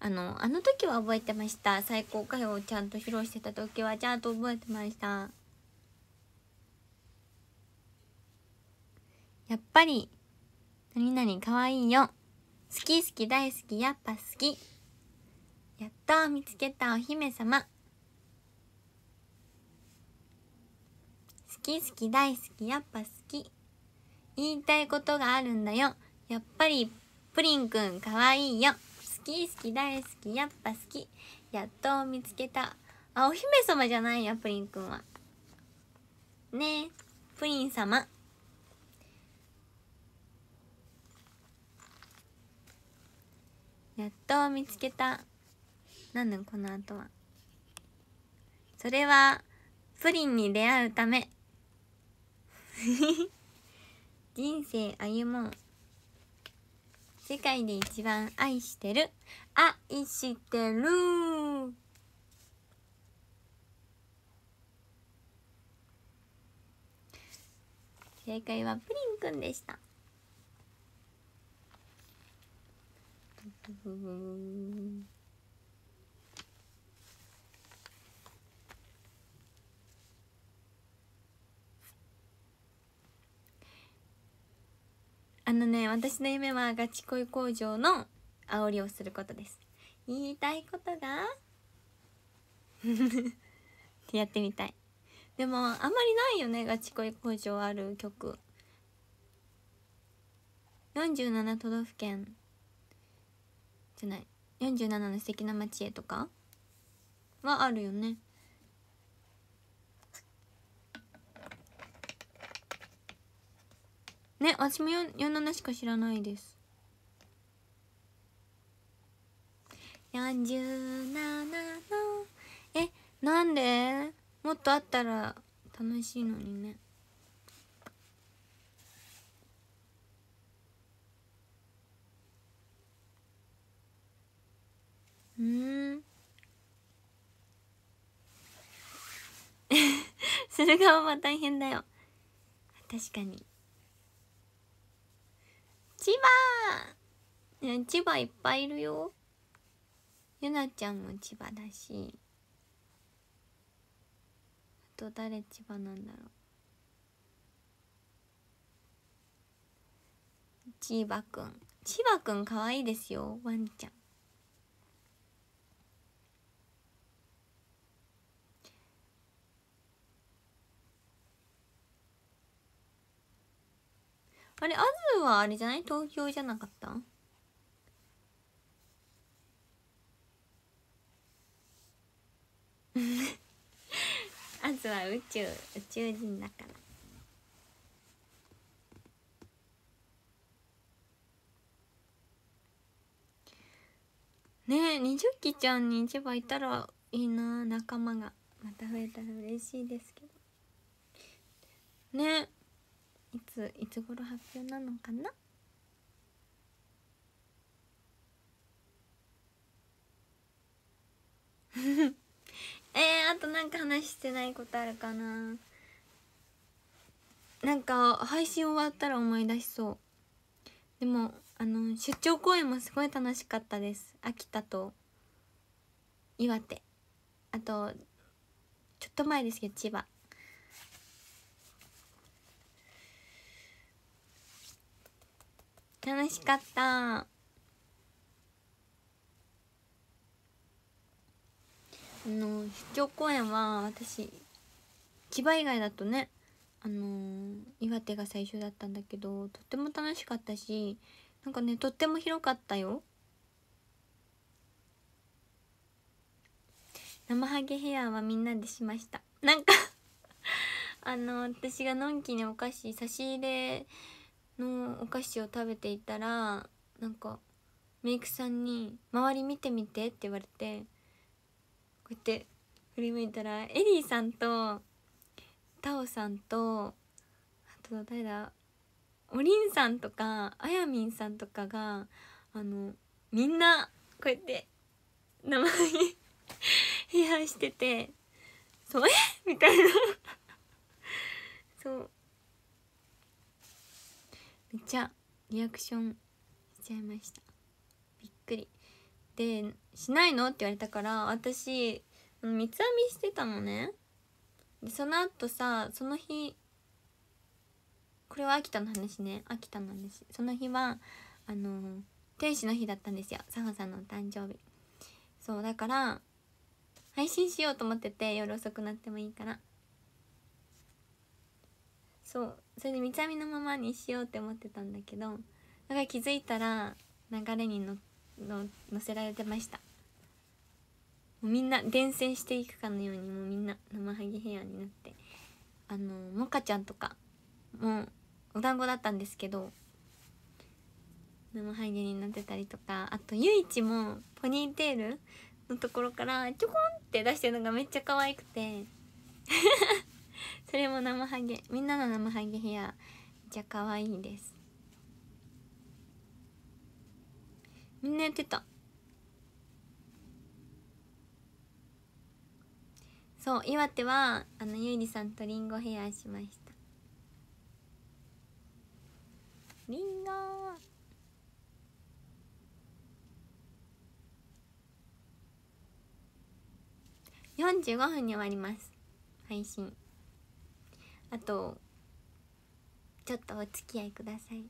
あのあの時は覚えてました。最高歌謡をちゃんと披露してた時はちゃんと覚えてました。やっぱり何々かわいいよ。好き好き大好き。やっぱ好き。やっと見つけたお姫様。好き好き大好き。やっぱ好き。言いたいことがあるんだよ。やっぱりプリンくんかわいいよ。好き好き大好き。やっぱ好き。やっと見つけた。あお姫様じゃないよプリンくんは。ねえプリン様。やっと見つけた。なんこの後は。それはプリンに出会うため。人生歩もう。世界で一番愛してる。愛してる。正解はプリンくんでした。あのね私の夢はガチ恋工場の煽りをすることです。言いたいことが？ってやってみたい。でもあんまりないよねガチ恋工場ある曲。47都道府県。じゃない。47の素敵な街へとか？はあるよね。ね私も47しか知らないです。47の。えなんで？もっとあったら楽しいのにね。うん。する側は大変だよ。確かに。千葉。千葉いっぱいいるよ。ゆなちゃんも千葉だし。あと誰千葉なんだろう。千葉くん。千葉くんかわいいですよワンちゃん。あれアズはあれじゃない？東京じゃなかった？アズは宇宙宇宙人だから。ねえ二十期ちゃんに一番いたらいいな。仲間が。また増えたら嬉しいですけど。ねえ。いついつ頃発表なのかな？えー、あとなんか話してないことあるかな？なんか配信終わったら思い出しそう。でもあの出張公演もすごい楽しかったです。秋田と岩手。あとちょっと前ですけど千葉。楽しかった。あの出張公演は私千葉以外だとねあのー、岩手が最初だったんだけどとっても楽しかったしなんかねとっても広かったよ。生ハゲヘアはみんなでしました。なんかあの私がのんきにお菓子差し入れのお菓子を食べていたらなんかメイクさんに「周り見てみて」って言われてこうやって振り向いたらエリーさんとタオさんとあと誰だおりんさんとかあやみんさんとかがあのみんなこうやって名前 批判しててそうえみたいな。そう。めっちゃリアクションしちゃいました。びっくり。で「しないの?」って言われたから私三つ編みしてたのね。でその後さその日これは秋田の話ね。秋田の話。その日はあの天使の日だったんですよ。サホさんのお誕生日。そうだから配信しようと思ってて夜遅くなってもいいから。そう。それで三つ編みのままにしようって思ってたんだけどだから気づいたら流れにのの乗せられてました。もうみんな伝染していくかのようにもうみんな生ハゲヘアになって。あのモカちゃんとかもうお団子だったんですけど生ハゲになってたりとかあとゆいちもポニーテールのところからちょこんって出してるのがめっちゃ可愛くて。それも生ハゲ。みんなの生ハゲヘアめっちゃ可愛いです。みんなやってた。そう岩手はあのゆいりさんとリンゴヘアしました。リンゴ45分に終わります。配信。あとちょっとお付き合いください。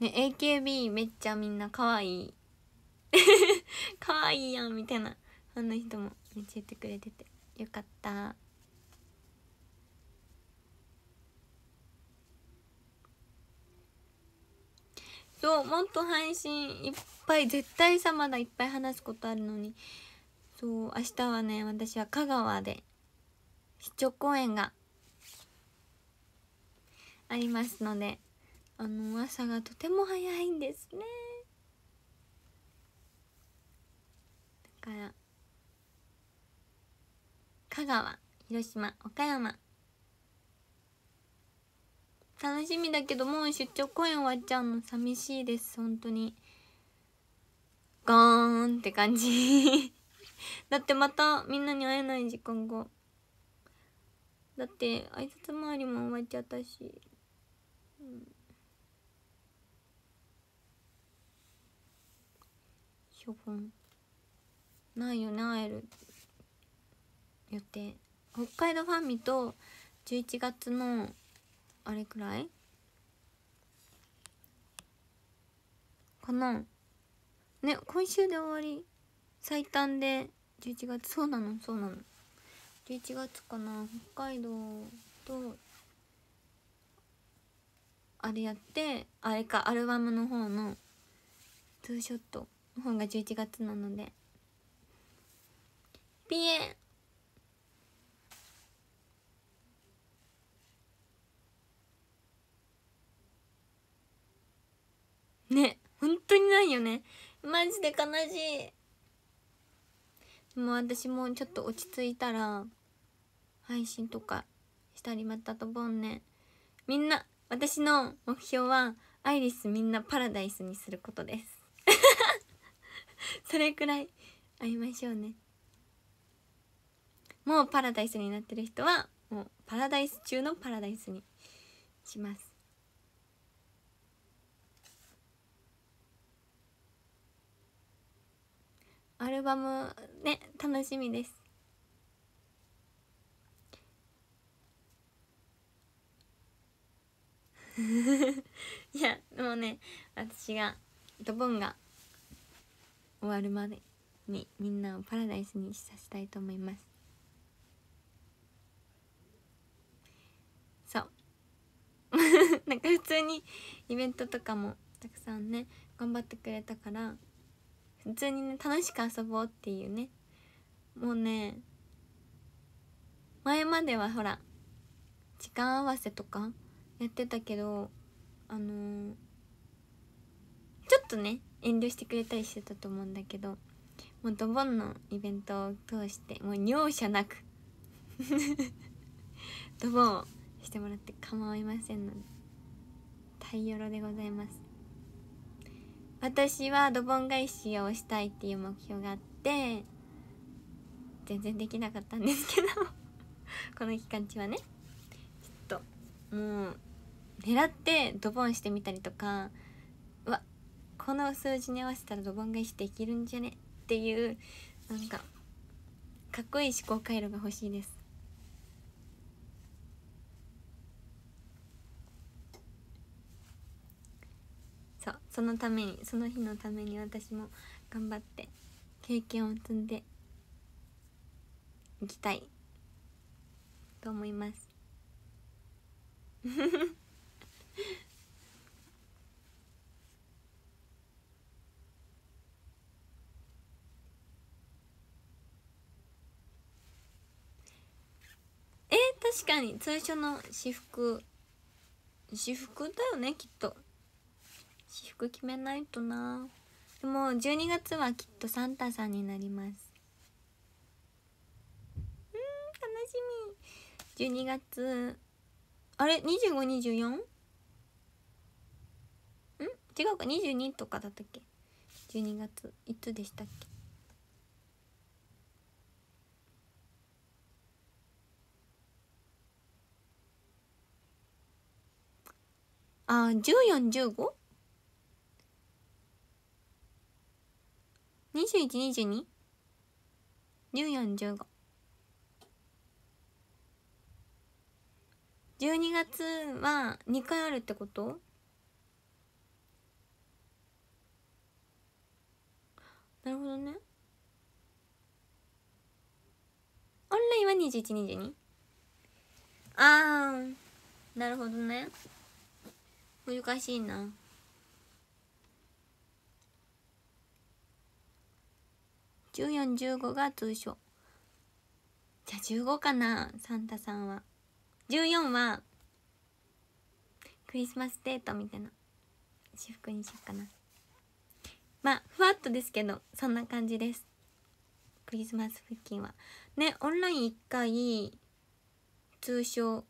ね AKB めっちゃみんな可愛い。可愛いやんみたいなファンの人もめっちゃ言ってくれてて。よかった。そうもっと配信いっぱい絶対さまだいっぱい話すことあるのに。そう明日はね私は香川で出張公演がありますのであの朝がとても早いんですね。だから香川広島岡山。楽しみだけどもう出張公演終わっちゃうの寂しいです本当に。ゴーンって感じ。だってまたみんなに会えない時間が。だって挨拶回りも終わっちゃったし、うん、処分。ないよね会える予定。北海道ファンミと11月のあれくらい？かな。ね今週で終わり。最短で11月。そうなのそうなの。11月かな。北海道とあれやってあれかアルバムの方のツーショットの方が11月なので。ピエね本当にないよね。マジで悲しい。でも私もちょっと落ち着いたら配信とかしたりまたとぼんね。みんな私の目標はアイリスみんなパラダイスにすることです。それくらい会いましょうね。もうパラダイスになってる人はもうパラダイス中のパラダイスにします。アルバムね楽しみです。いやもうね私がドボンが終わるまでにみんなをパラダイスにさせたいと思います。そう。なんか普通にイベントとかもたくさんね頑張ってくれたから普通にね楽しく遊ぼうっていうね。もうね前まではほら時間合わせとかやってたけどあのーちょっとね遠慮してくれたりしてたと思うんだけどもうドボンのイベントを通してもう容赦なく ドボンをしてもらって構いませんので大よろでございます。私はドボン返しをしたいっていう目標があって全然できなかったんですけど この期間中はね。ちょっともう狙ってドボンしてみたりとかうわこの数字に合わせたらドボン返しできるんじゃねっていうなんかかっこいい思考回路が欲しいです。そうそのためにその日のために私も頑張って経験を積んでいきたいと思います。え、確かに通所の私服私服だよねきっと。私服決めないとな。でも12月はきっとサンタさんになります。うん楽しみ。12月あれ？2524? ん？違うか。22とかだったっけ？12月。いつでしたっけ？あ1415 2122 1415 12月は2回あるってこと？なるほどね。オンラインは2122あーなるほどね。難しいな。1415が通所じゃあ15かなサンタさんは。14はクリスマスデートみたいな。私服にしようかな。まあふわっとですけどそんな感じです。クリスマス付近は。ねオンライン1回通称。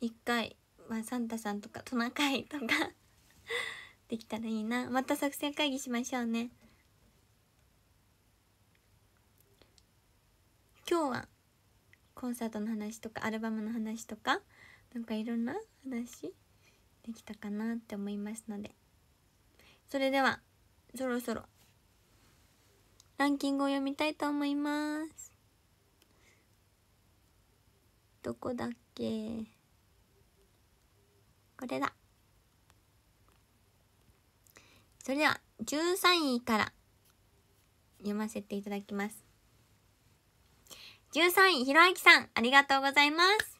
1回はサンタさんとかトナカイとか。できたらいいな。また作戦会議しましょうね。今日はコンサートの話とかアルバムの話とかなんかいろんな話できたかなって思いますので。それではそろそろランキングを読みたいと思います。どこだっけ？これだ。それでは13位から読ませていただきます。13位ひろあきさんありがとうございます。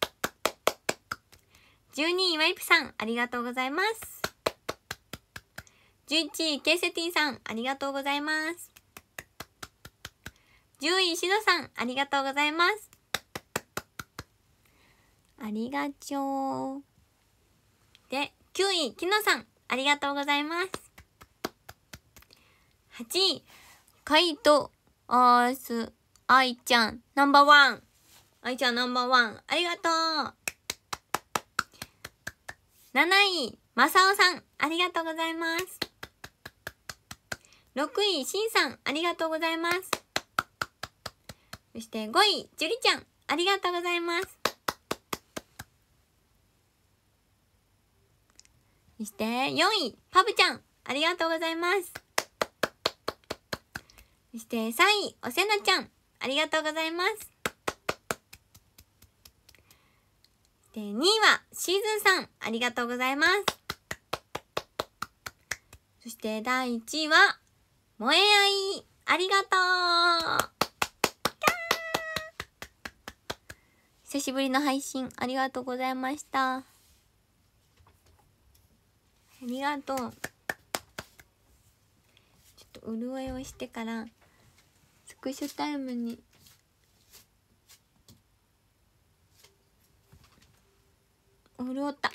12位ワイプさんありがとうございます。11位ケイセティさんありがとうございます。10位しのさんありがとうございます。ありがちょうで9位きのさんありがとうございます。8位カイト。アース。愛ちゃん。ナンバーワン。愛ちゃんナンバーワン。ありがとう。7位。まさおさん。ありがとうございます。6位。しんさん。ありがとうございます。そして5位。じゅりちゃん。ありがとうございます。そして4位。パブちゃん。ありがとうございます。そして3位おせなちゃん。ありがとうございます。で2位はシーズンさん。ありがとうございます。そして第1位は萌え合い。ありがとう。久しぶりの配信ありがとうございました。ありがとう。ちょっと潤いをしてからスクショタイムに。潤った。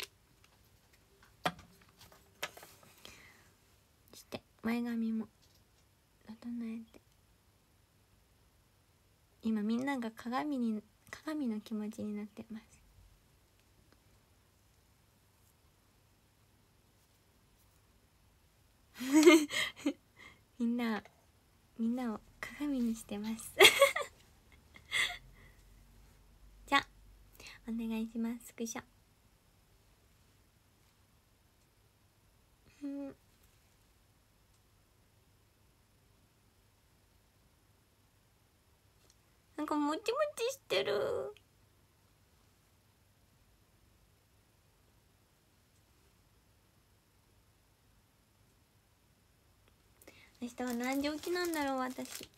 して前髪も。整えて。今みんなが鏡に鏡の気持ちになってます。みんなみんなを鏡にしてます。じゃあお願いします。スクショ。うん。なんかもちもちしてる。明日は何時起きなんだろう私。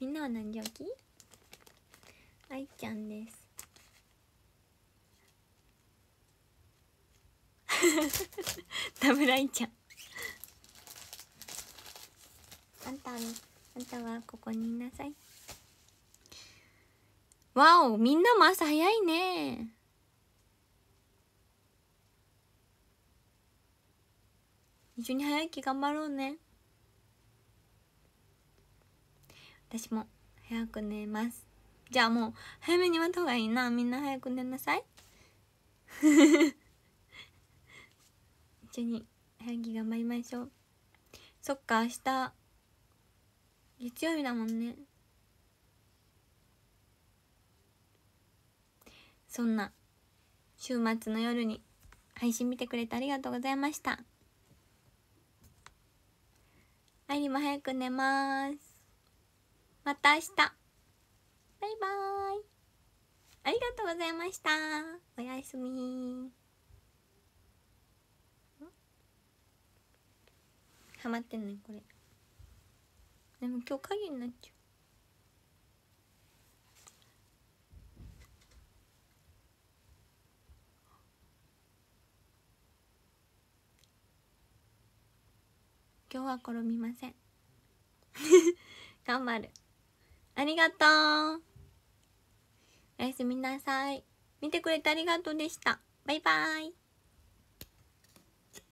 みんなは何時起き？愛ちゃんです。ダブル愛ちゃん。あんたあんたはここにいなさい。わおみんなも朝早いね。一緒に早起き頑張ろうね。私も早く寝ます。じゃあもう早めに終わった方がいいな。みんな早く寝なさい。一緒に早起き頑張りましょう。そっか明日月曜日だもんね。そんな週末の夜に配信見てくれてありがとうございました。愛理も早く寝ます。また明日。バイバーイ。ありがとうございました。おやすみ。ハマってんねこれ。でも今日鍵になっちゃう。今日は転びません。頑張る。ありがとう。おやすみなさい。見てくれてありがとうでした。バイバイ。